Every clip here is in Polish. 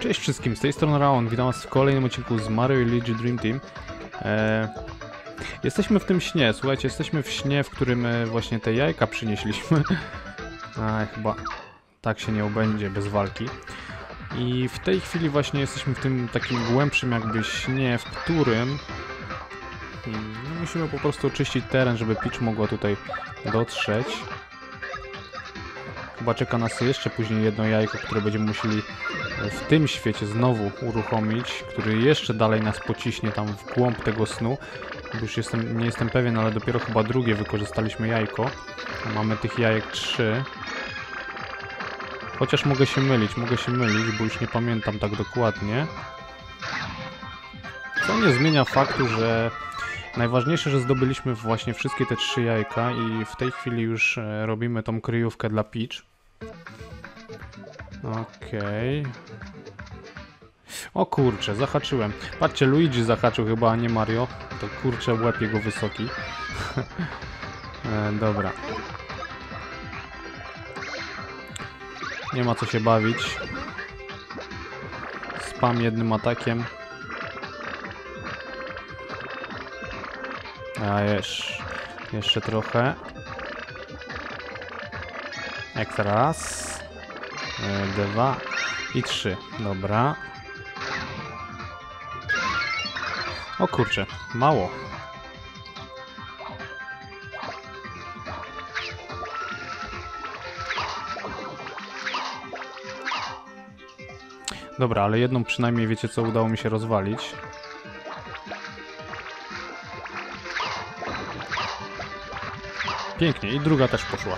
Cześć wszystkim, z tej strony Raon, witam was w kolejnym odcinku z Mario Luigi Dream Team. E, jesteśmy w tym śnie, słuchajcie, jesteśmy w śnie, w którym e, właśnie te jajka przynieśliśmy. A, chyba tak się nie obędzie bez walki. I w tej chwili właśnie jesteśmy w tym takim głębszym jakby śnie, w którym mm, musimy po prostu oczyścić teren, żeby Peach mogła tutaj dotrzeć. Chyba czeka nas jeszcze później jedno jajko, które będziemy musieli w tym świecie znowu uruchomić, który jeszcze dalej nas pociśnie tam w głąb tego snu. Już jestem, nie jestem pewien, ale dopiero chyba drugie wykorzystaliśmy jajko. Mamy tych jajek trzy. Chociaż mogę się mylić, mogę się mylić, bo już nie pamiętam tak dokładnie. Co nie zmienia faktu, że najważniejsze, że zdobyliśmy właśnie wszystkie te trzy jajka i w tej chwili już e, robimy tą kryjówkę dla Peach. Okej. O kurczę, zahaczyłem. Patrzcie, Luigi zahaczył chyba, a nie Mario. To kurczę, łeb jego wysoki. e, dobra. Nie ma co się bawić. Spam jednym atakiem. A jeszcze, jeszcze trochę. Jak raz. E, dwa i trzy. Dobra. O kurczę, mało. Dobra, ale jedną przynajmniej wiecie co udało mi się rozwalić. Pięknie i druga też poszła.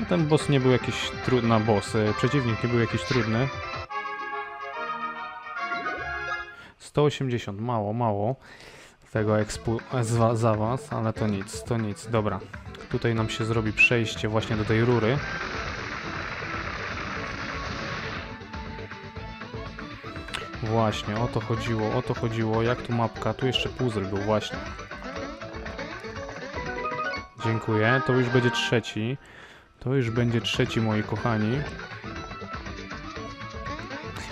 No, Ten boss nie był jakiś trudny, boss, e, przeciwnik nie był jakiś trudny. 180, mało, mało tego expu za, za was, ale to nic, to nic, dobra. Tutaj nam się zrobi przejście właśnie do tej rury. Właśnie, o to chodziło, o to chodziło, jak tu mapka, tu jeszcze puzzle był, właśnie. Dziękuję, to już będzie trzeci. To już będzie trzeci, moi kochani.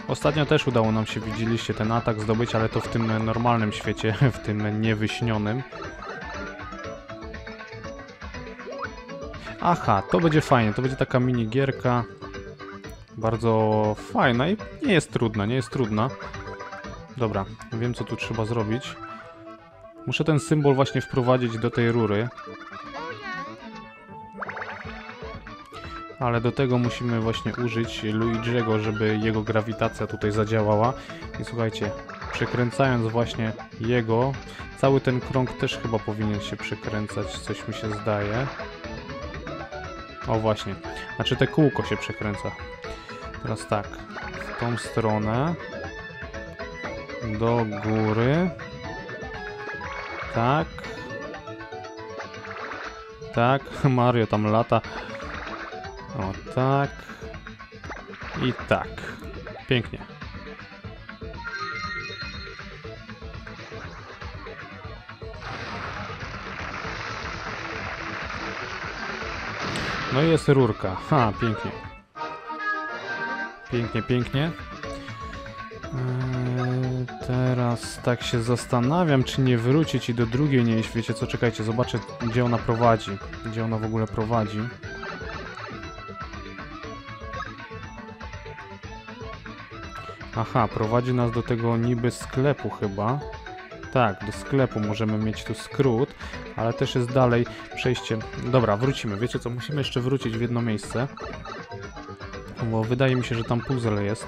Ostatnio też udało nam się, widzieliście, ten atak zdobyć, ale to w tym normalnym świecie, w tym niewyśnionym. Aha, to będzie fajnie, to będzie taka mini gierka. Bardzo fajna i nie jest trudna, nie jest trudna. Dobra, wiem co tu trzeba zrobić. Muszę ten symbol właśnie wprowadzić do tej rury. Ale do tego musimy właśnie użyć Luigi'ego, żeby jego grawitacja tutaj zadziałała. I słuchajcie, przekręcając właśnie jego, cały ten krąg też chyba powinien się przekręcać, coś mi się zdaje. O właśnie, znaczy te kółko się przekręca. Teraz tak, w tą stronę, do góry, tak, tak, Mario tam lata. O tak. I tak. Pięknie. No i jest rurka. Ha, pięknie. Pięknie, pięknie. Eee, teraz tak się zastanawiam, czy nie wrócić i do drugiej nie iść. Wiecie co, czekajcie, zobaczę gdzie ona prowadzi. Gdzie ona w ogóle prowadzi. Aha, prowadzi nas do tego niby sklepu chyba. Tak, do sklepu możemy mieć tu skrót, ale też jest dalej przejście. Dobra, wrócimy. Wiecie co, musimy jeszcze wrócić w jedno miejsce. Bo wydaje mi się, że tam puzzle jest.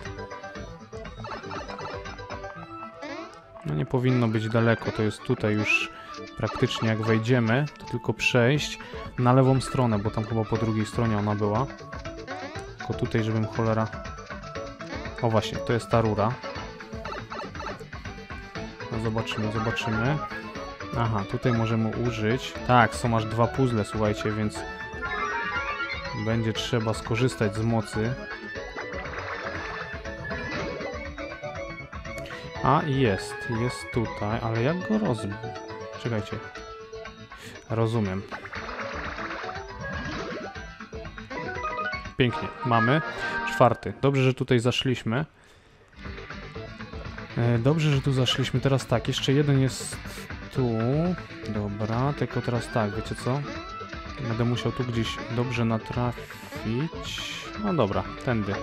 No nie powinno być daleko, to jest tutaj już praktycznie jak wejdziemy, to tylko przejść na lewą stronę, bo tam chyba po drugiej stronie ona była. Tylko tutaj, żebym cholera o właśnie, to jest ta rura. No zobaczymy, zobaczymy. Aha, tutaj możemy użyć. Tak, są aż dwa puzzle, słuchajcie, więc będzie trzeba skorzystać z mocy. A, jest, jest tutaj, ale jak go rozbić? Czekajcie. Rozumiem. Pięknie, mamy. Czwarty. Dobrze, że tutaj zaszliśmy. E, Dobrze, że tu zaszliśmy. Teraz tak, jeszcze jeden jest tu. Dobra, tylko teraz tak, wiecie co? Będę musiał tu gdzieś dobrze natrafić. No dobra, tędy.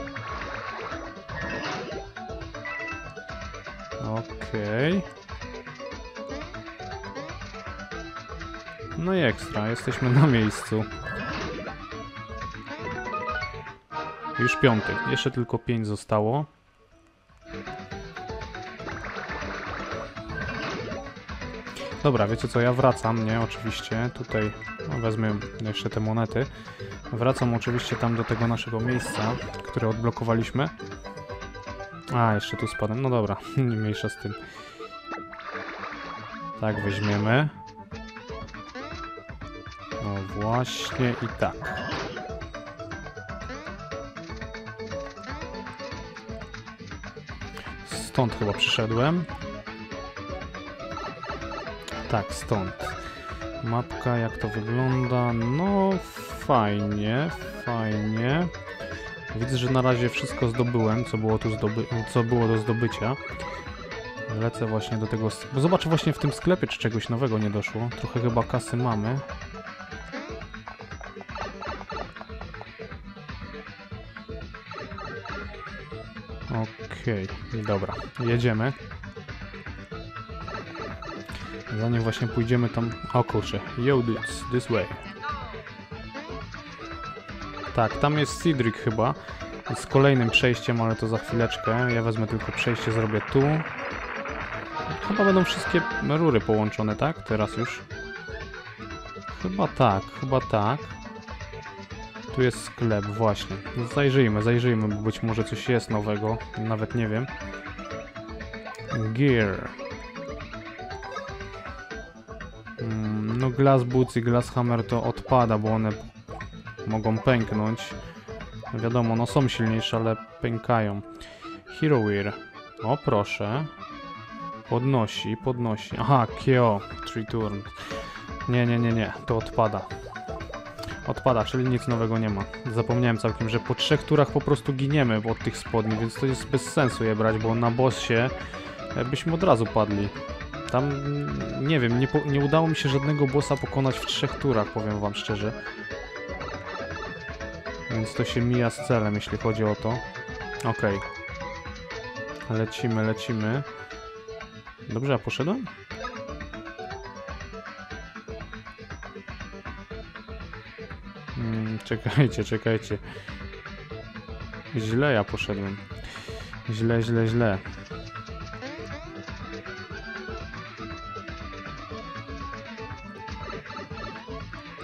Okej. No i ekstra, jesteśmy na miejscu. Już piąty. Jeszcze tylko pięć zostało. Dobra, wiecie co, ja wracam, nie? Oczywiście, tutaj no, wezmę jeszcze te monety. Wracam oczywiście tam do tego naszego miejsca, które odblokowaliśmy. A, jeszcze tu spadłem. No dobra, nie mniejsza z tym. Tak, weźmiemy. No właśnie i tak. Stąd chyba przyszedłem. Tak, stąd. Mapka, jak to wygląda? No, fajnie, fajnie. Widzę, że na razie wszystko zdobyłem, co było tu zdoby co było do zdobycia. Lecę właśnie do tego... Bo zobaczę właśnie w tym sklepie, czy czegoś nowego nie doszło. Trochę chyba kasy mamy. Okej, dobra, jedziemy. Zanim właśnie pójdziemy tam... O kurczę, yo this way. Tak, tam jest Cedric chyba. Z kolejnym przejściem, ale to za chwileczkę. Ja wezmę tylko przejście, zrobię tu. Chyba będą wszystkie rury połączone, tak? Teraz już. Chyba tak, chyba tak. Tu jest sklep, właśnie. No Zajrzyjmy, zajrzyjmy, bo być może coś jest nowego. Nawet nie wiem. Gear. Mm, No Glass Boots i Glass Hammer to odpada, bo one mogą pęknąć. No Wiadomo, no są silniejsze, ale pękają. Hero Wear. O proszę. Podnosi, podnosi. Aha, Kyo. Three turn. Nie, nie, nie, nie. To odpada. Odpada, czyli nic nowego nie ma. Zapomniałem całkiem, że po trzech turach po prostu giniemy od tych spodni, więc to jest bez sensu je brać, bo na bossie e, byśmy od razu padli. Tam, mm, nie wiem, nie, nie udało mi się żadnego bossa pokonać w trzech turach, powiem wam szczerze. Więc to się mija z celem, jeśli chodzi o to. Okej. Lecimy, lecimy. Dobrze, ja poszedłem? czekajcie, czekajcie. Źle ja poszedłem. Źle, źle, źle.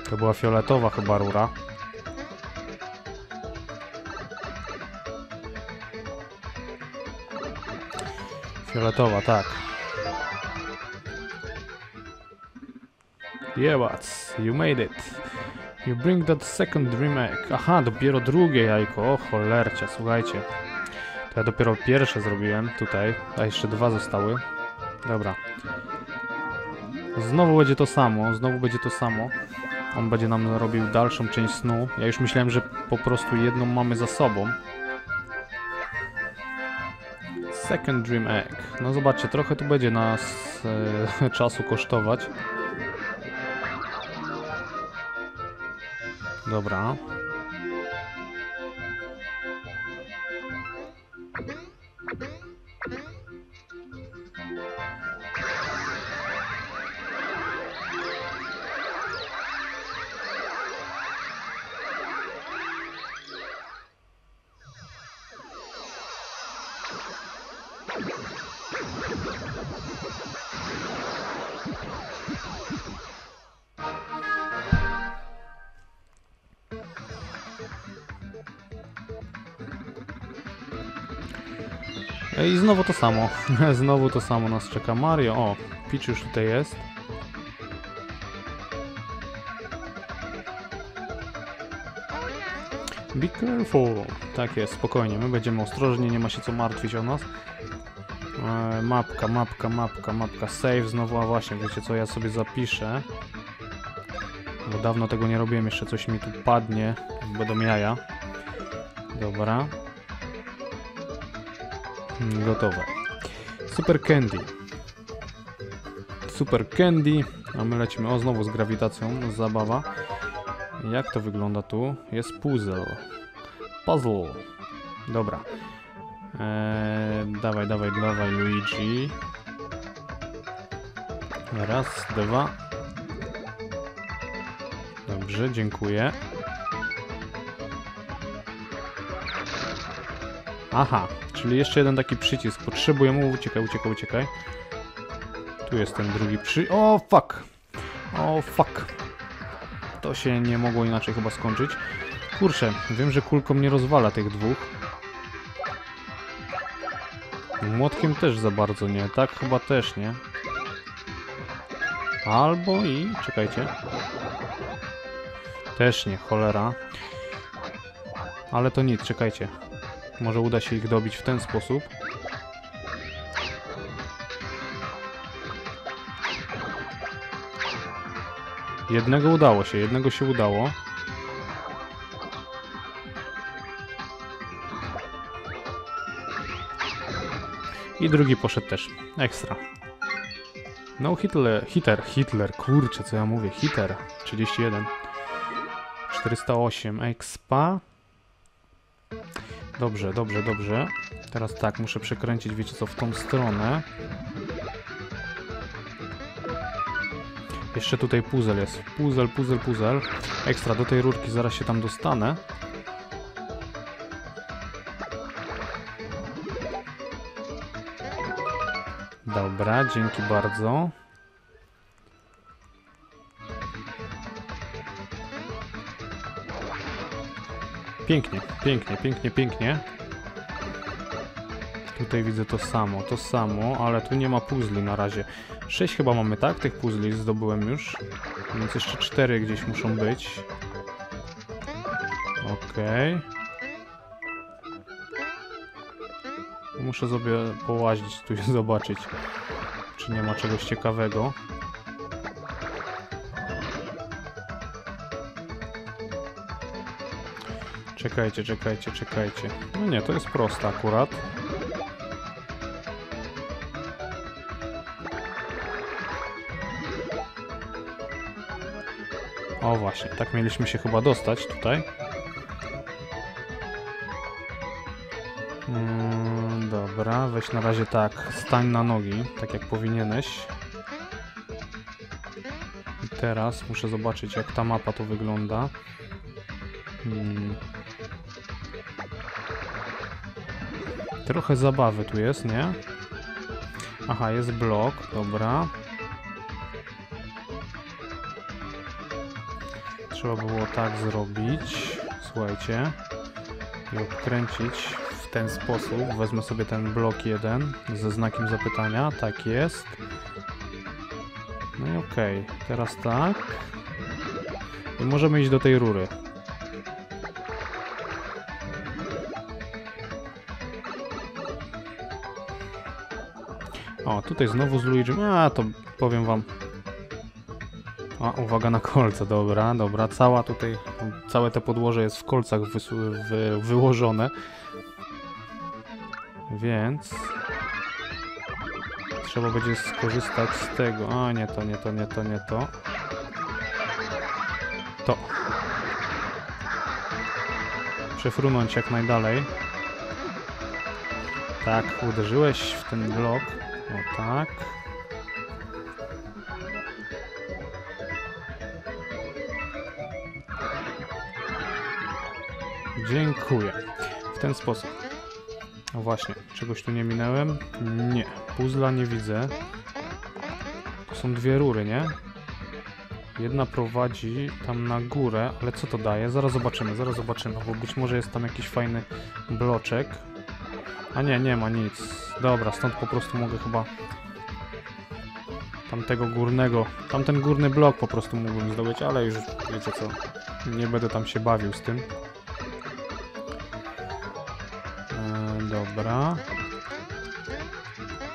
To była fioletowa chyba rura. Fioletowa, tak. Jebats, you made it. You bring that second dream egg. Aha, dopiero drugie jajko. O cholercia, słuchajcie. To ja dopiero pierwsze zrobiłem tutaj, a jeszcze dwa zostały. Dobra. Znowu będzie to samo, znowu będzie to samo. On będzie nam robił dalszą część snu. Ja już myślałem, że po prostu jedną mamy za sobą. Second Dream Egg. No zobaczcie, trochę tu będzie nas e, czasu kosztować. Dobra. Samo. znowu to samo nas czeka. Mario. O, Peach już tutaj jest. Be careful. Tak jest, spokojnie. My będziemy ostrożni, nie ma się co martwić o nas. E, mapka, mapka, mapka, mapka. Save znowu, a właśnie, wiecie co, ja sobie zapiszę. Bo dawno tego nie robiłem, jeszcze coś mi tu padnie. Będą jaja. Dobra. Gotowe. Super Candy. Super Candy. A my lecimy. O, znowu z grawitacją. Zabawa. Jak to wygląda tu? Jest puzzle. Puzzle. Dobra. Eee, dawaj, dawaj, dawaj, Luigi. Raz, dwa. Dobrze, dziękuję. Aha, czyli jeszcze jeden taki przycisk. Potrzebujemy. Uciekaj, uciekaj, uciekaj. Tu jest ten drugi przy... O, fuck! O, fuck! To się nie mogło inaczej chyba skończyć. Kurczę, wiem, że kulką nie rozwala tych dwóch. Młotkiem też za bardzo nie. Tak chyba też nie. Albo i... czekajcie. Też nie, cholera. Ale to nic, czekajcie. Może uda się ich dobić w ten sposób. Jednego udało się, jednego się udało. I drugi poszedł też. Ekstra. No Hitler, Hitler, Hitler, kurczę, co ja mówię, Hitler, 31. 408 expa. Dobrze, dobrze, dobrze. Teraz tak, muszę przekręcić, wiecie co, w tą stronę. Jeszcze tutaj puzzle jest. Puzzle, puzzle, puzzle. Ekstra, do tej rurki zaraz się tam dostanę. Dobra, dzięki bardzo. Pięknie, pięknie, pięknie, pięknie. Tutaj widzę to samo, to samo, ale tu nie ma puzli na razie. Sześć chyba mamy, tak? Tych puzli zdobyłem już. Więc jeszcze cztery gdzieś muszą być. Okej. Muszę sobie połazić tu i zobaczyć, czy nie ma czegoś ciekawego. Czekajcie, czekajcie, czekajcie. No nie, to jest proste akurat. O właśnie, tak mieliśmy się chyba dostać tutaj. Mm, dobra, weź na razie tak, stań na nogi, tak jak powinieneś. I teraz muszę zobaczyć jak ta mapa tu wygląda. Hmm. Trochę zabawy tu jest, nie? Aha, jest blok, dobra. Trzeba było tak zrobić. Słuchajcie. I odkręcić w ten sposób. Wezmę sobie ten blok jeden ze znakiem zapytania. Tak jest. No i okej. Teraz tak. I możemy iść do tej rury. O, tutaj znowu z Luigi. A, to powiem wam. A, uwaga na kolce, dobra, dobra. Cała tutaj, całe te podłoże jest w kolcach wysu- wy, wyłożone. Więc... Trzeba będzie skorzystać z tego. A, nie to, nie to, nie to, nie to. To. Przefrunąć jak najdalej. Tak, uderzyłeś w ten blok. O tak. Dziękuję. W ten sposób. No właśnie, czegoś tu nie minęłem? Nie. Puzla nie widzę. To są dwie rury, nie? Jedna prowadzi tam na górę, ale co to daje? Zaraz zobaczymy, zaraz zobaczymy, bo być może jest tam jakiś fajny bloczek. A nie, nie ma nic. Dobra, stąd po prostu mogę chyba tamtego górnego, tamten górny blok po prostu mógłbym zdobyć, ale już wiecie co, nie będę tam się bawił z tym. E, dobra.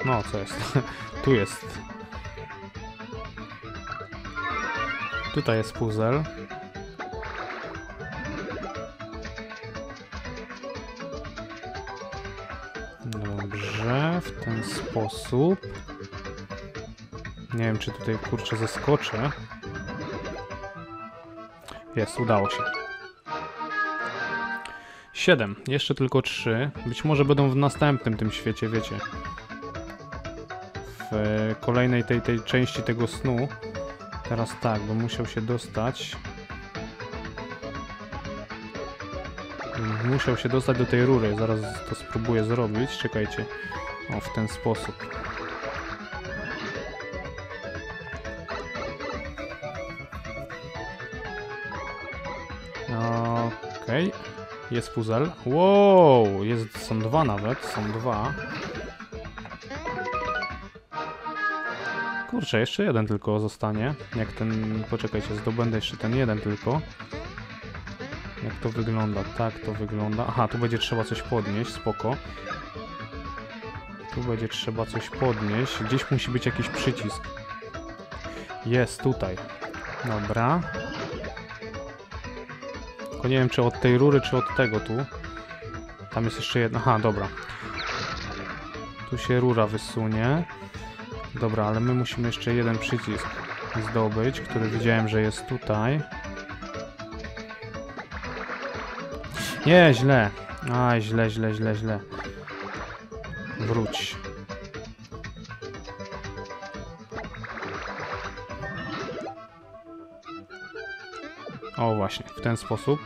No, co jest? tu jest. Tutaj jest puzzle. W ten sposób. Nie wiem, czy tutaj kurczę zeskoczę. Jest, udało się. 7. Jeszcze tylko 3. Być może będą w następnym tym świecie, wiecie. W kolejnej tej, tej części tego snu. Teraz tak, bo musiał się dostać. Mm, Musiał się dostać do tej rury. Zaraz to spróbuję zrobić. Czekajcie. O, w ten sposób. Okej. Jest puzzle. Wow! Jest, są dwa nawet. Są dwa. Kurczę, jeszcze jeden tylko zostanie. Jak ten... Poczekajcie, zdobędę jeszcze ten jeden tylko. Jak to wygląda? Tak to wygląda. Aha, tu będzie trzeba coś podnieść, spoko. Tu będzie trzeba coś podnieść. Gdzieś musi być jakiś przycisk. Jest, tutaj. Dobra. Tylko nie wiem, czy od tej rury, czy od tego tu. Tam jest jeszcze jedna. Aha, dobra. Tu się rura wysunie. Dobra, ale my musimy jeszcze jeden przycisk zdobyć, który widziałem, że jest tutaj. Nie, źle. Aj, źle, źle, źle, źle. Wróć. O, właśnie, w ten sposób.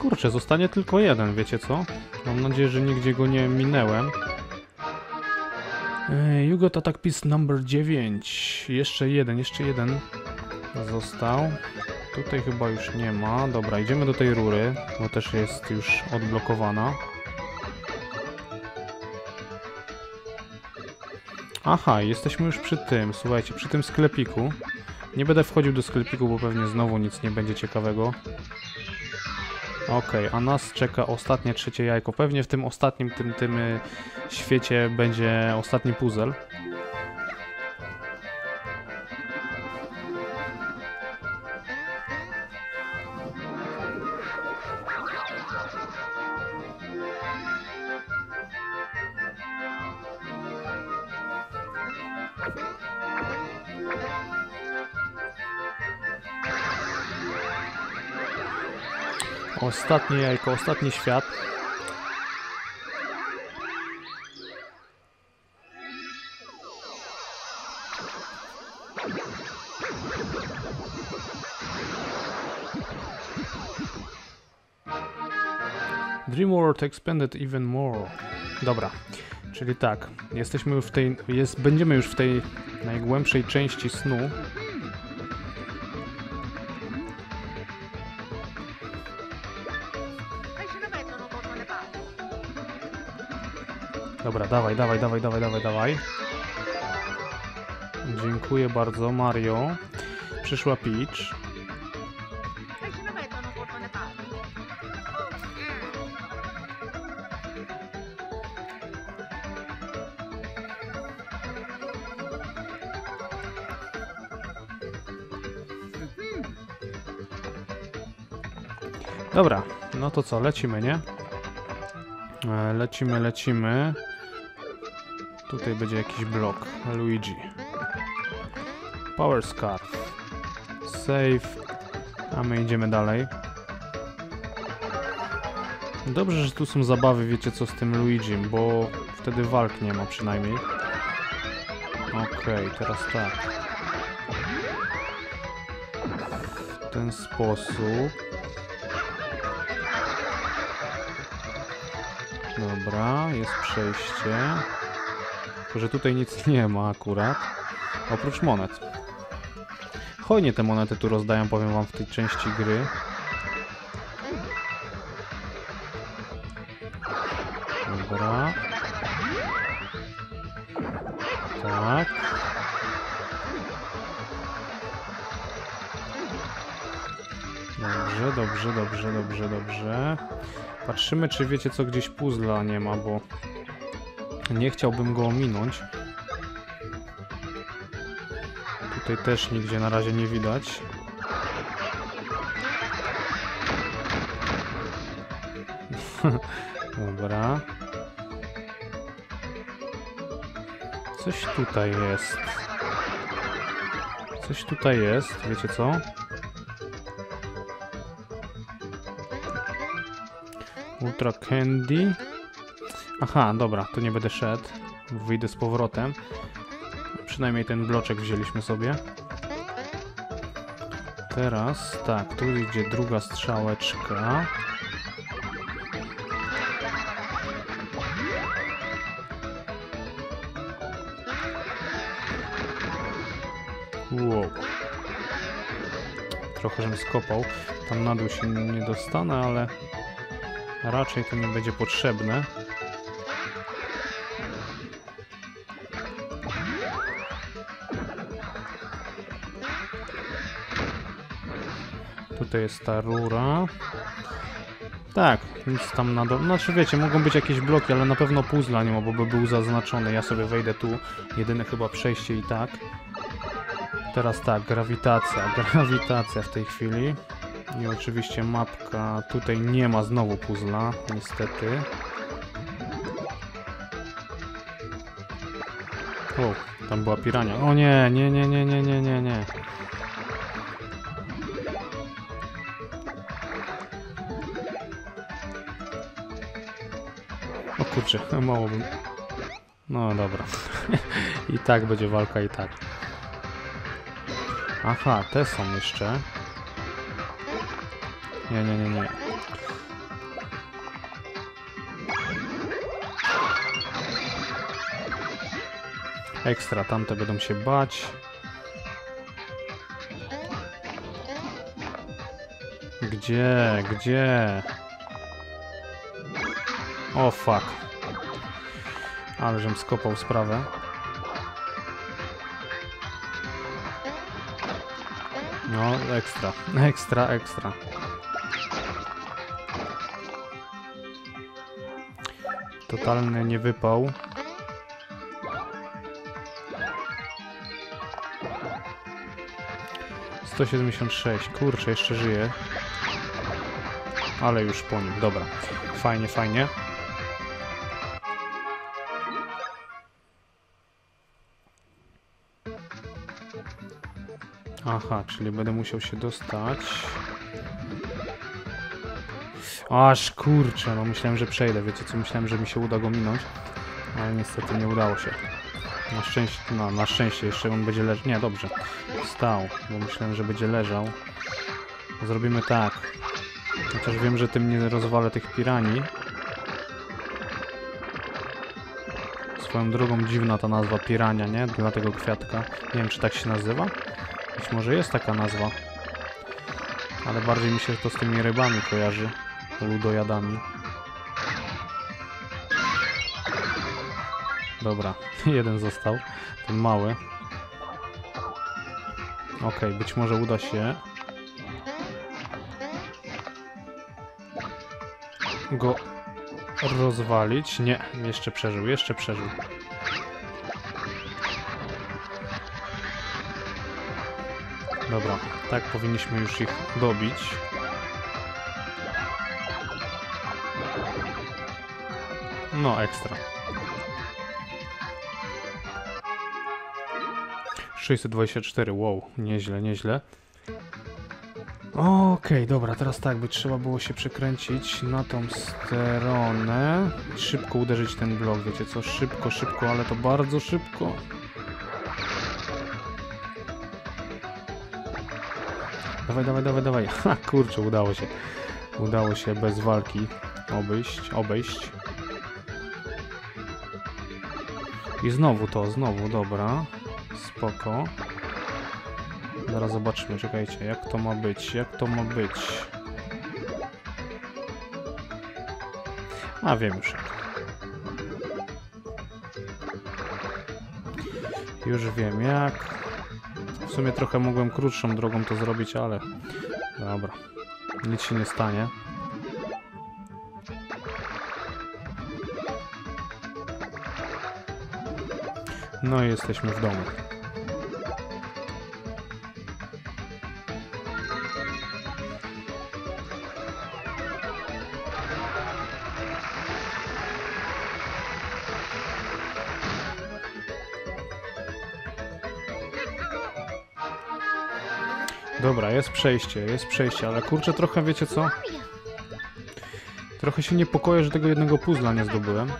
Kurczę, zostanie tylko jeden, wiecie co? Mam nadzieję, że nigdzie go nie minęłem. You got attack piece number 9. Jeszcze jeden, jeszcze jeden został. Tutaj chyba już nie ma. Dobra, idziemy do tej rury, bo też jest już odblokowana. Aha, jesteśmy już przy tym, słuchajcie, przy tym sklepiku. Nie będę wchodził do sklepiku, bo pewnie znowu nic nie będzie ciekawego. Okej, a nas czeka ostatnie trzecie jajko. Pewnie w tym ostatnim, tym, tym y, świecie będzie ostatni puzzle. Ostatnie jajko, ostatni świat. Dream World expanded even more. Dobra, czyli tak, jesteśmy w tej, jest, będziemy już w tej najgłębszej części snu. Dawaj, dawaj, dawaj, dawaj, dawaj, dawaj. Dziękuję bardzo, Mario. Przyszła Peach. Dobra, no to co, lecimy, nie? E, Lecimy, lecimy. Tutaj będzie jakiś blok. Luigi. Power Scarf. Save. A my idziemy dalej. Dobrze, że tu są zabawy, wiecie co, z tym Luigim, bo wtedy walk nie ma przynajmniej. Okej, teraz tak. W ten sposób. Dobra, jest przejście. Tylko, że tutaj nic nie ma akurat. Oprócz monet. Hojnie te monety tu rozdają, powiem wam, w tej części gry. Dobra. Tak. Dobrze, dobrze, dobrze, dobrze, dobrze. Patrzymy, czy wiecie co, gdzieś puzzla nie ma, bo nie chciałbym go ominąć. Tutaj też nigdzie na razie nie widać. Dobra. Coś tutaj jest. Coś tutaj jest, wiecie co? Ultra Candy. Aha, dobra, to nie będę szedł. Wyjdę z powrotem. Przynajmniej ten bloczek wzięliśmy sobie. Teraz, tak, tu idzie druga strzałeczka. Wow. Trochę żem skopał. Tam na dół się nie dostanę, ale raczej to nie będzie potrzebne. Tutaj jest ta rura. Tak, nic tam na dole. Znaczy wiecie, mogą być jakieś bloki, ale na pewno puzzla nie ma, bo by był zaznaczony. Ja sobie wejdę tu. Jedyne chyba przejście i tak. Teraz tak, grawitacja. Grawitacja w tej chwili. I oczywiście mapka. Tutaj nie ma znowu puzzla, niestety. O, tam była pirania. O nie, nie, nie, nie, nie, nie, nie, nie. O kurczę, mało bym. No dobra. I tak będzie walka i tak. Aha, te są jeszcze. Nie, nie, nie, nie. Ekstra, tamte będą się bać. Gdzie, gdzie? O fuck. Ale żem skopał sprawę. No, ekstra, ekstra, ekstra. Totalny niewypał. Sto siedemdziesiąt sześć. Kurczę, jeszcze żyje. Ale już po nim, dobra. Fajnie, fajnie. Aha, czyli będę musiał się dostać. Aż kurczę, no myślałem, że przejdę. Wiecie co, myślałem, że mi się uda go minąć. Ale niestety nie udało się. Na szczęście, no na szczęście jeszcze on będzie leżał. Nie, dobrze. Stał, bo myślałem, że będzie leżał. Zrobimy tak. Chociaż wiem, że tym nie rozwalę tych piranii. Swoją drogą dziwna ta nazwa pirania, nie? Dla tego kwiatka. Nie wiem, czy tak się nazywa. Być może jest taka nazwa. Ale bardziej mi się to z tymi rybami kojarzy. Ludojadami. Dobra, jeden został. Ten mały. Okej, być może uda się go rozwalić. Nie, jeszcze przeżył, jeszcze przeżył. Dobra, tak powinniśmy już ich dobić. No, ekstra. 624, wow, nieźle, nieźle. Okej, dobra, teraz tak, by trzeba było się przekręcić na tą stronę. Szybko uderzyć ten blok, wiecie co? Szybko, szybko, ale to bardzo szybko. Dawaj, dawaj, dawaj, dawaj. Ha, kurczę, udało się. Udało się bez walki obejść, obejść. I znowu to, znowu, dobra. Spoko. Zaraz zobaczymy, czekajcie, jak to ma być, jak to ma być. A, wiem już. Już wiem jak. W sumie trochę mogłem krótszą drogą to zrobić, ale... Dobra. Nic się nie stanie. No i jesteśmy w domu. Jest przejście, jest przejście, ale kurczę, trochę wiecie co? Trochę się niepokoję, że tego jednego puzla nie zdobyłem.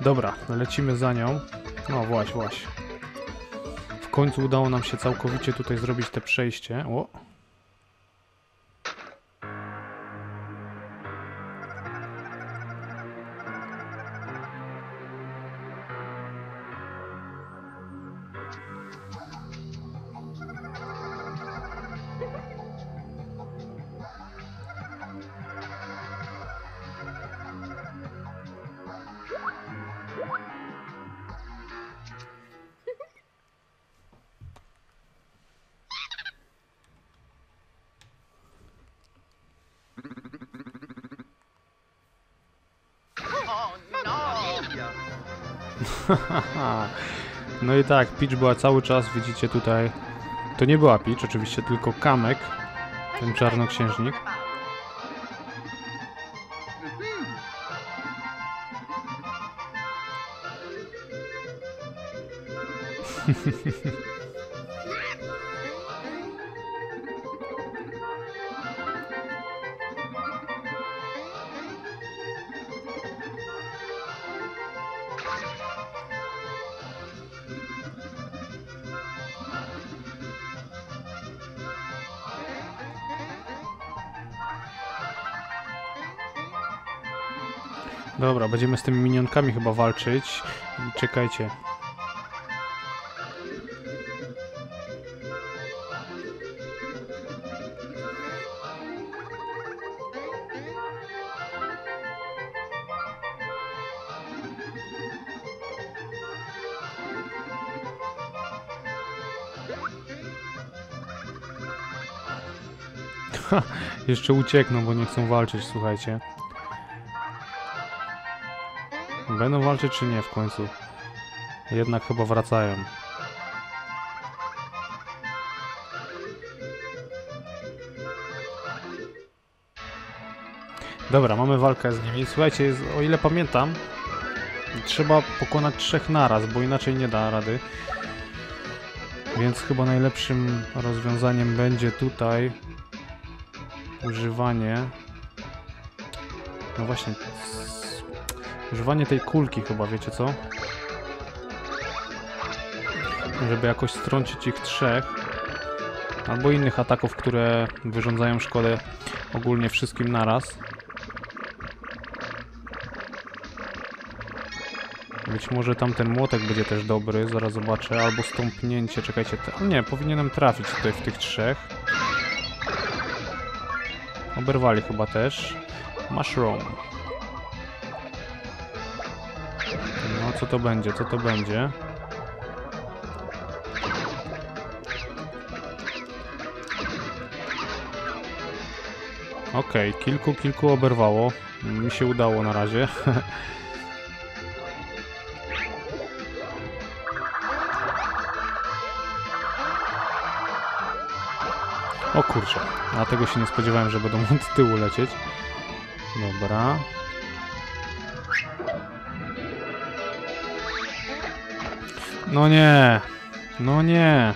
Dobra, lecimy za nią. No właśnie, właśnie. W końcu udało nam się całkowicie tutaj zrobić te przejście. O! No i tak, Peach była cały czas, widzicie tutaj. To nie była Peach, oczywiście, tylko Kamek. Ten czarnoksiężnik. będziemy z tymi minionkami chyba walczyć. Czekajcie. Jeszcze uciekną, bo nie chcą walczyć, słuchajcie. Będą walczyć czy nie w końcu? Jednak chyba wracają. Dobra, mamy walkę z nimi. Słuchajcie, o ile pamiętam, trzeba pokonać trzech naraz, bo inaczej nie da rady. Więc chyba najlepszym rozwiązaniem będzie tutaj używanie. No właśnie, Używanie tej kulki chyba, wiecie co? Żeby jakoś strącić ich trzech. Albo innych ataków, które wyrządzają szkodę ogólnie wszystkim naraz. Być może tamten młotek będzie też dobry, zaraz zobaczę. Albo stąpnięcie, czekajcie. Te... Nie, powinienem trafić tutaj w tych trzech. Oberwali chyba też. Mushroom. Co to będzie, co to będzie? Okej, kilku, kilku oberwało. Mi się udało na razie. O kurczę, tego się nie spodziewałem, że będą od tyłu lecieć. Dobra. No nie. No nie.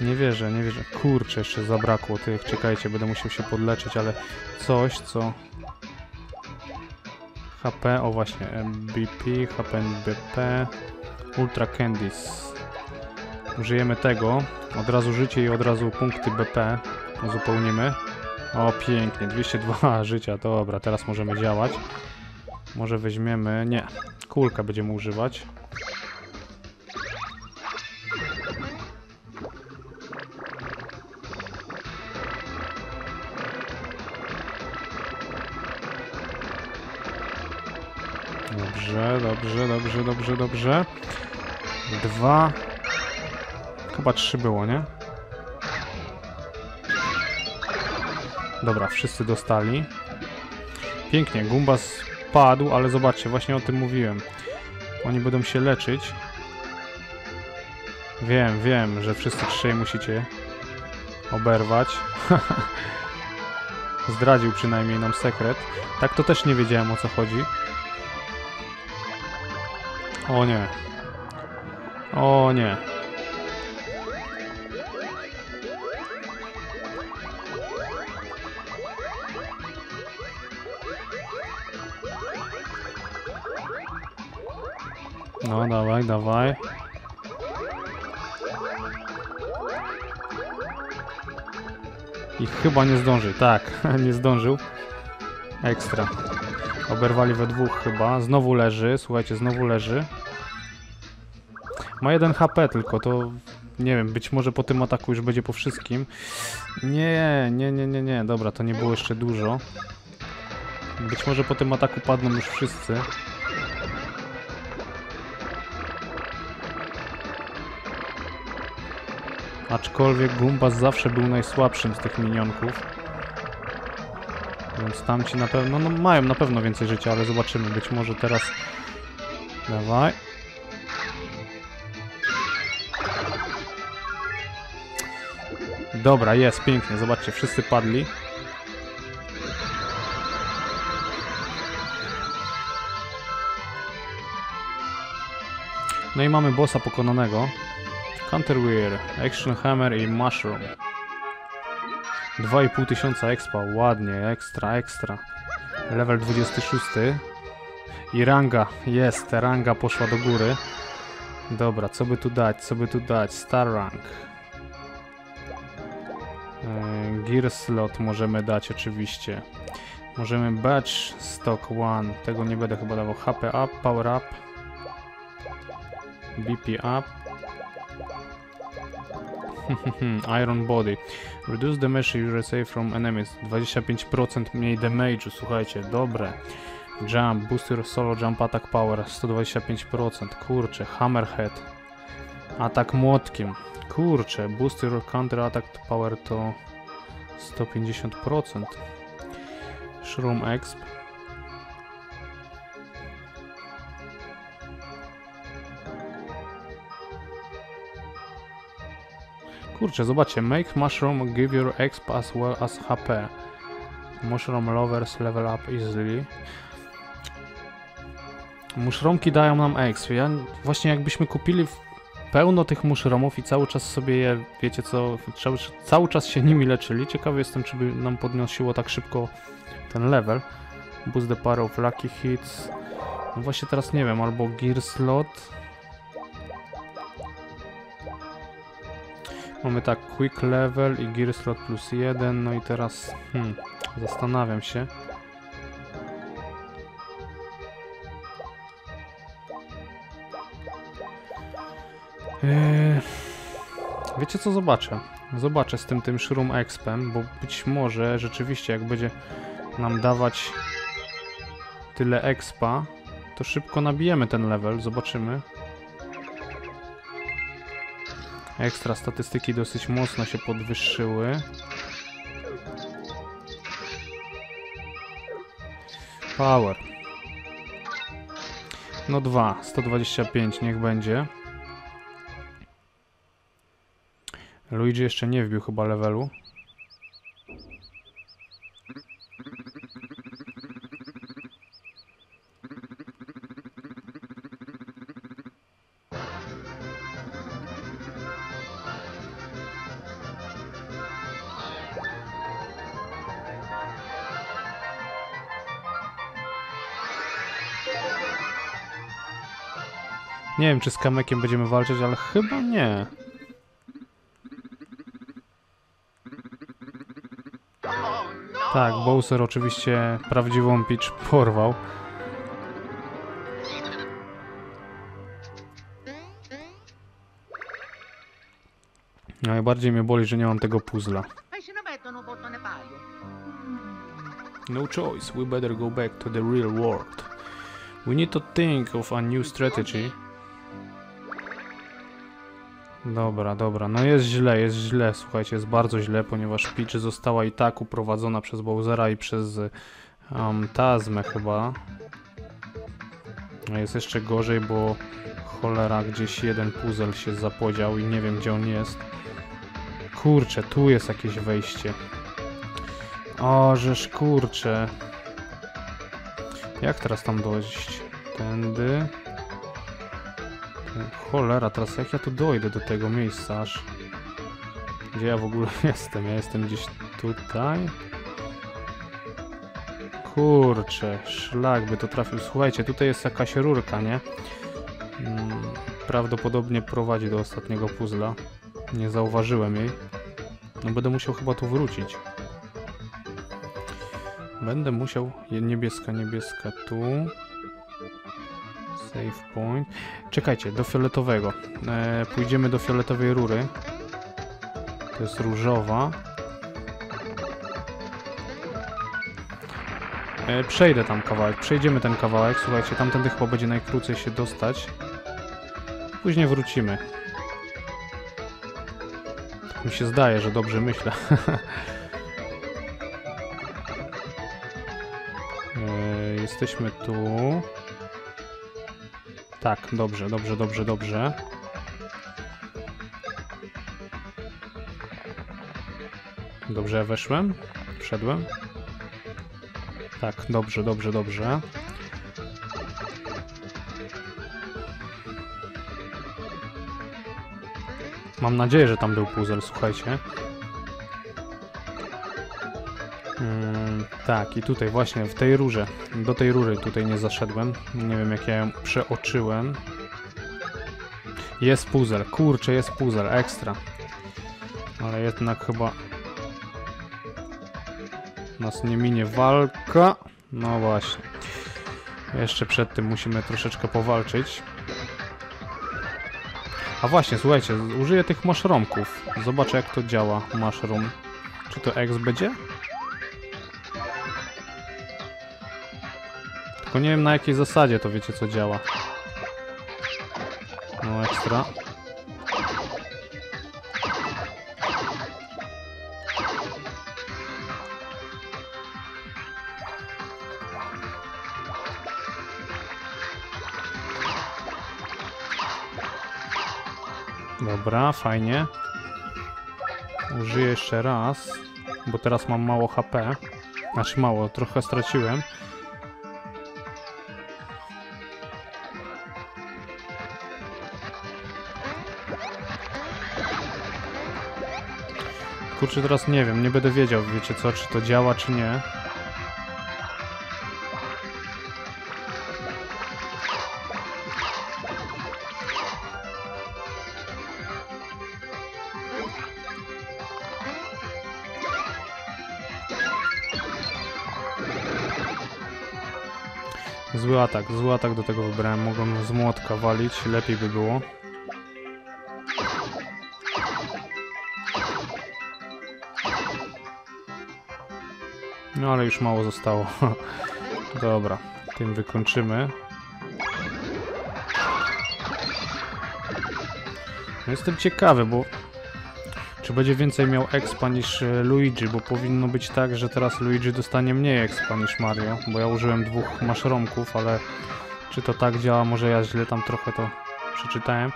Nie wierzę, nie wierzę. Kurczę, jeszcze zabrakło tych. Czekajcie, będę musiał się podleczyć, ale coś, co... HP, o właśnie, MVP, HP NBP, Ultra Candies. Użyjemy tego. Od razu życie i od razu punkty BP uzupełnimy. O, pięknie, 202 życia, dobra, teraz możemy działać. Może weźmiemy... nie, kulkę będziemy używać. Dobrze, dobrze, dobrze, dobrze. Dwa. Chyba trzy było, nie? Dobra, wszyscy dostali. Pięknie, Gumbas padł, ale zobaczcie, właśnie o tym mówiłem. Oni będą się leczyć. Wiem, wiem, że wszyscy trzej musicie oberwać. Zdradził przynajmniej nam sekret. Tak to też nie wiedziałem o co chodzi. O nie. O nie. No, dawaj, dawaj. I chyba nie zdąży. Tak, nie zdążył. Ekstra. Oberwali we dwóch chyba. Znowu leży, słuchajcie, znowu leży. Ma jeden HP tylko, to nie wiem, być może po tym ataku już będzie po wszystkim. Nie, nie, nie, nie, nie, dobra, to nie było jeszcze dużo. Być może po tym ataku padną już wszyscy. Aczkolwiek Gumbas zawsze był najsłabszym z tych minionków. Więc tamci na pewno, no mają na pewno więcej życia, ale zobaczymy. Być może teraz... Dawaj. Dobra, jest, pięknie. Zobaczcie, wszyscy padli. No i mamy bossa pokonanego. Counterwear, Action Hammer i Mushroom. 2,5 tysiąca expa, ładnie, ekstra, ekstra. Level 26. I ranga, jest, ranga poszła do góry. Dobra, co by tu dać, co by tu dać? Star rank. Yy, Gear slot możemy dać oczywiście. Możemy badge stock 1, tego nie będę chyba dawał. HP up, power up. BP up. Iron Body. Reduce damage you receive from enemies. 25% mniej damage'u, słuchajcie, dobre. Jump, boost your solo jump attack power. 125%, kurczę. Hammerhead. Atak młotkiem. Kurczę, boost your counter attack power to 150%. Shroom Exp. Kurczę, zobaczcie, make mushroom give your exp as well as HP. Mushroom lovers level up easily. Muszromki dają nam exp. Ja właśnie jakbyśmy kupili pełno tych muszromów i cały czas sobie je, wiecie co, cały, cały czas się nimi leczyli. Ciekawy jestem, czy by nam podnosiło tak szybko ten level. Boost the power of lucky hits. No właśnie teraz nie wiem, albo gear slot. Mamy tak, quick level i gear slot plus 1, no i teraz, hmm, zastanawiam się. Eee, wiecie co, zobaczę. Zobaczę z tym tym Shroom Expem, bo być może rzeczywiście jak będzie nam dawać tyle expa, to szybko nabijemy ten level, zobaczymy. Ekstra statystyki dosyć mocno się podwyższyły. Power. No 2, 125 niech będzie. Luigi jeszcze nie wbił chyba levelu. Nie wiem, czy z Kamekiem będziemy walczyć, ale chyba nie. Tak, Bowser oczywiście prawdziwą Peach porwał. Najbardziej mnie boli, że nie mam tego puzzla. No choice, we better go back to the real world. We need to think of a new strategy. Dobra, dobra, no jest źle, jest źle, słuchajcie, jest bardzo źle, ponieważ Peach została i tak uprowadzona przez Bowsera i przez um, Tazmę chyba. A jest jeszcze gorzej, bo Cholera, gdzieś jeden puzzle się zapodział i nie wiem gdzie on jest. Kurczę, tu jest jakieś wejście. O, żeż kurczę. Jak teraz tam dojść? Tędy. Cholera, teraz jak ja tu dojdę do tego miejsca aż? Gdzie ja w ogóle jestem? Ja jestem gdzieś tutaj. Kurczę, szlak by to trafił. Słuchajcie, tutaj jest jakaś rurka, nie? Mm, Prawdopodobnie prowadzi do ostatniego puzzla. Nie zauważyłem jej. No będę musiał chyba tu wrócić. Będę musiał... Niebieska, niebieska tu. Save point. Czekajcie, do fioletowego. E, pójdziemy do fioletowej rury. To jest różowa. E, przejdę tam kawałek, przejdziemy ten kawałek. Słuchajcie, tamtędy chyba będzie najkrócej się dostać. Później wrócimy. Tak mi się zdaje, że dobrze myślę. e, jesteśmy tu. Tak, dobrze, dobrze, dobrze, dobrze. Dobrze, ja weszłem? Wszedłem? Tak, dobrze, dobrze, dobrze. Mam nadzieję, że tam był puzzle, słuchajcie. Tak, i tutaj właśnie, w tej rurze. Do tej rury tutaj nie zaszedłem. Nie wiem, jak ja ją przeoczyłem. Jest puzzle, kurczę, jest puzzle, ekstra. Ale jednak chyba nas nie minie walka. No właśnie. Jeszcze przed tym musimy troszeczkę powalczyć. A właśnie, słuchajcie, użyję tych maszromków. Zobaczę jak to działa, mushroom. Czy to X będzie? Tylko nie wiem na jakiej zasadzie to wiecie co działa. No ekstra. Dobra, fajnie. Użyję jeszcze raz, bo teraz mam mało HP. Znaczy mało, trochę straciłem. Kurczę, teraz nie wiem, nie będę wiedział, wiecie co, czy to działa, czy nie. Zły atak, zły atak do tego wybrałem. Mogłem z młotka walić, lepiej by było. No ale już mało zostało. Dobra, tym wykończymy. No jestem ciekawy, bo czy będzie więcej miał expa niż e, Luigi, bo powinno być tak, że teraz Luigi dostanie mniej expa niż Mario, bo ja użyłem dwóch maszromków, ale czy to tak działa, może ja źle tam trochę to przeczytałem.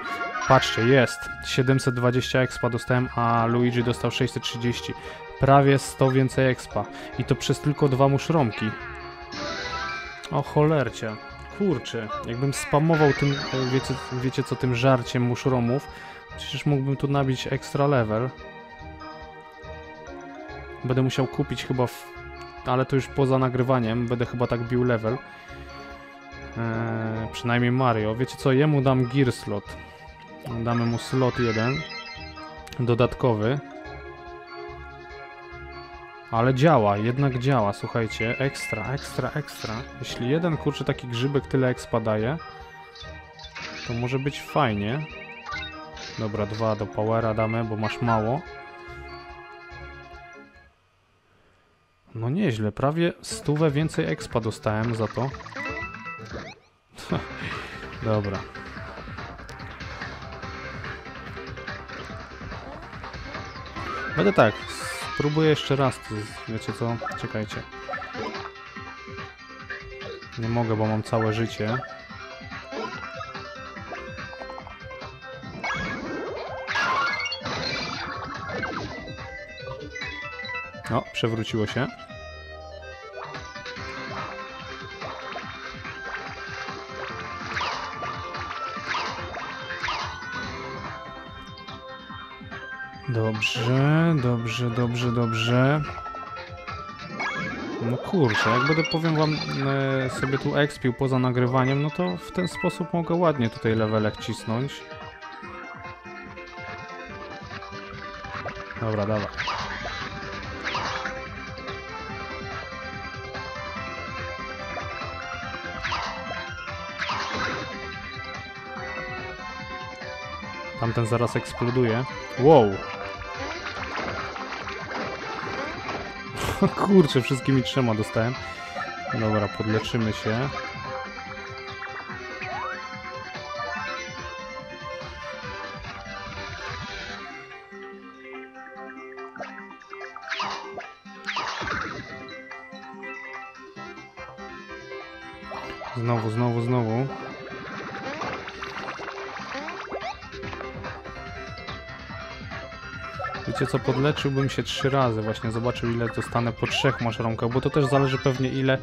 Patrzcie, jest! 720 expa dostałem, a Luigi dostał 630. Prawie 100 więcej expa. I to przez tylko dwa muszromki. O cholercie. Kurczę, jakbym spamował tym, e, wiecie, wiecie co, tym żarciem muszromów, przecież mógłbym tu nabić extra level. Będę musiał kupić chyba, w, ale to już poza nagrywaniem, będę chyba tak bił level. Eee, przynajmniej Mario. Wiecie co, jemu dam gear slot. Damy mu slot jeden. Dodatkowy. Ale działa, jednak działa, słuchajcie. Ekstra, ekstra, ekstra. Jeśli jeden kurczę taki grzybek tyle expa daje, to może być fajnie. Dobra, dwa do powera damy, bo masz mało. No nieźle, prawie stówę więcej expa dostałem za to. Dobra. Będę tak, spróbuję jeszcze raz. Wiecie co? Czekajcie. Nie mogę, bo mam całe życie. No, przewróciło się. Dobrze, dobrze, dobrze, dobrze. No kurczę, jak będę powiem wam e, sobie tu expił poza nagrywaniem, no to w ten sposób mogę ładnie tutaj levelek cisnąć. Dobra, dawaj. Tamten zaraz eksploduje. Wow! Kurczę, wszystkimi trzema dostałem. Dobra, podleczymy się. Znowu, znowu, znowu. Wiecie co, podleczyłbym się trzy razy, właśnie zobaczył ile dostanę po trzech maszronkach, bo to też zależy pewnie ile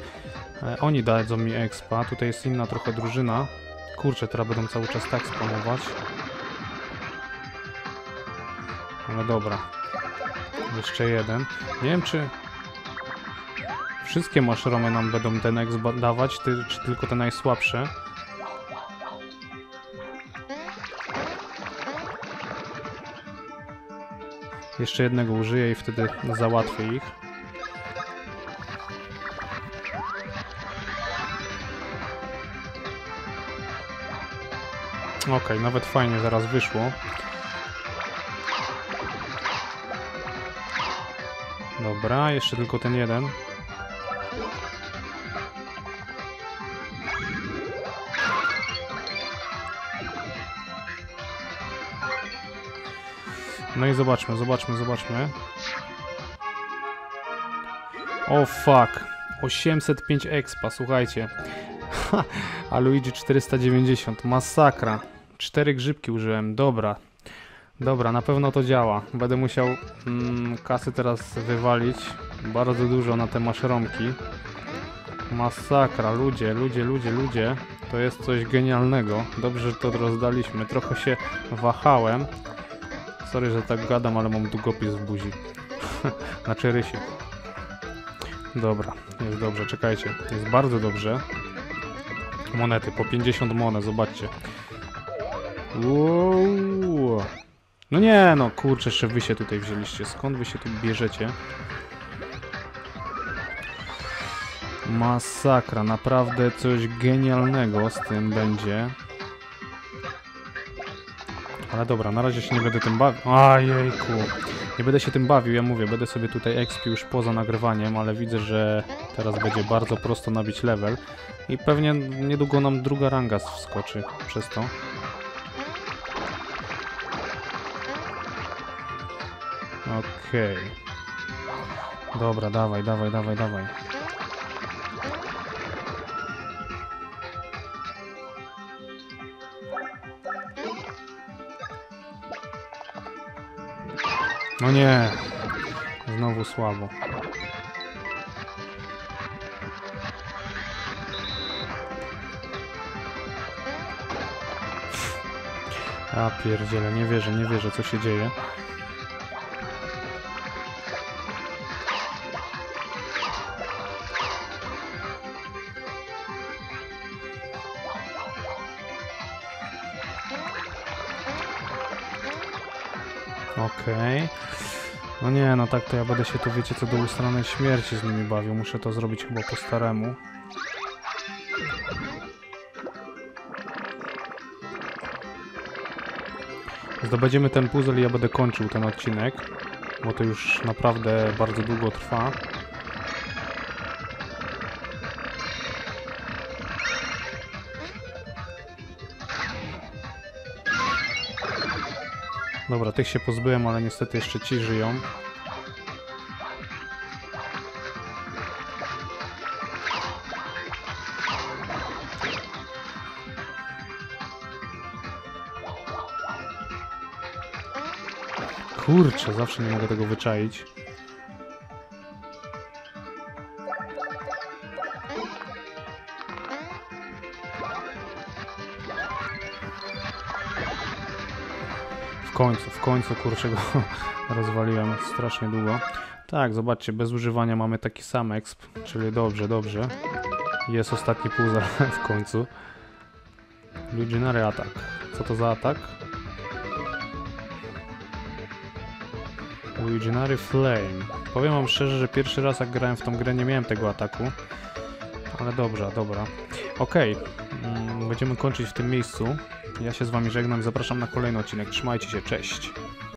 e, oni dadzą mi expa. Tutaj jest inna trochę drużyna. Kurczę, teraz będą cały czas tak spamować. Ale dobra. Jeszcze jeden. Nie wiem czy wszystkie maszromy nam będą ten exp dawać, czy tylko te najsłabsze. Jeszcze jednego użyję i wtedy załatwię ich. Okej, nawet fajnie zaraz wyszło. Dobra, jeszcze tylko ten jeden. No i zobaczmy, zobaczmy, zobaczmy. O fuck. 805 expa, słuchajcie. Ha, A Luigi 490, masakra. Cztery grzybki użyłem, dobra. Dobra, na pewno to działa. Będę musiał mm, kasy teraz wywalić. Bardzo dużo na te maszromki. Masakra, ludzie, ludzie, ludzie, ludzie. To jest coś genialnego. Dobrze, że to rozdaliśmy. Trochę się wahałem. Sorry, że tak gadam, ale mam długopis w buzi. znaczy rysik. Dobra, jest dobrze, czekajcie. Jest bardzo dobrze. Monety, po 50 monet, zobaczcie. Wow. No nie, no kurczę, jeszcze wy się tutaj wzięliście. Skąd wy się tu bierzecie? Masakra, naprawdę coś genialnego z tym będzie. Ale dobra, na razie się nie będę tym bawił. Ajejku. Nie będę się tym bawił, ja mówię, będę sobie tutaj expił już poza nagrywaniem, ale widzę, że teraz będzie bardzo prosto nabić level. I pewnie niedługo nam druga ranga wskoczy przez to. Okej. Dobra, dawaj, dawaj, dawaj, dawaj. No nie. Znowu słabo. A pierdziele, nie wierzę, nie wierzę, co się dzieje. No nie, no tak to ja będę się tu, wiecie co, do ustalonej śmierci z nimi bawił. Muszę to zrobić chyba po staremu. Zdobędziemy ten puzzle i ja będę kończył ten odcinek, bo to już naprawdę bardzo długo trwa. Dobra, tych się pozbyłem, ale niestety jeszcze ci żyją. Kurczę, zawsze nie mogę tego wyczaić. Końcu, w końcu kurczę go rozwaliłem strasznie długo. Tak, zobaczcie, bez używania mamy taki sam exp, czyli dobrze, dobrze. Jest ostatni puzzle w końcu. Legionary atak. Co to za atak? Legionary Flame. Powiem wam szczerze, że pierwszy raz jak grałem w tą grę nie miałem tego ataku. Ale dobrze, dobra. Okej, mm, będziemy kończyć w tym miejscu. Ja się z wami żegnam, zapraszam na kolejny odcinek. Trzymajcie się, cześć.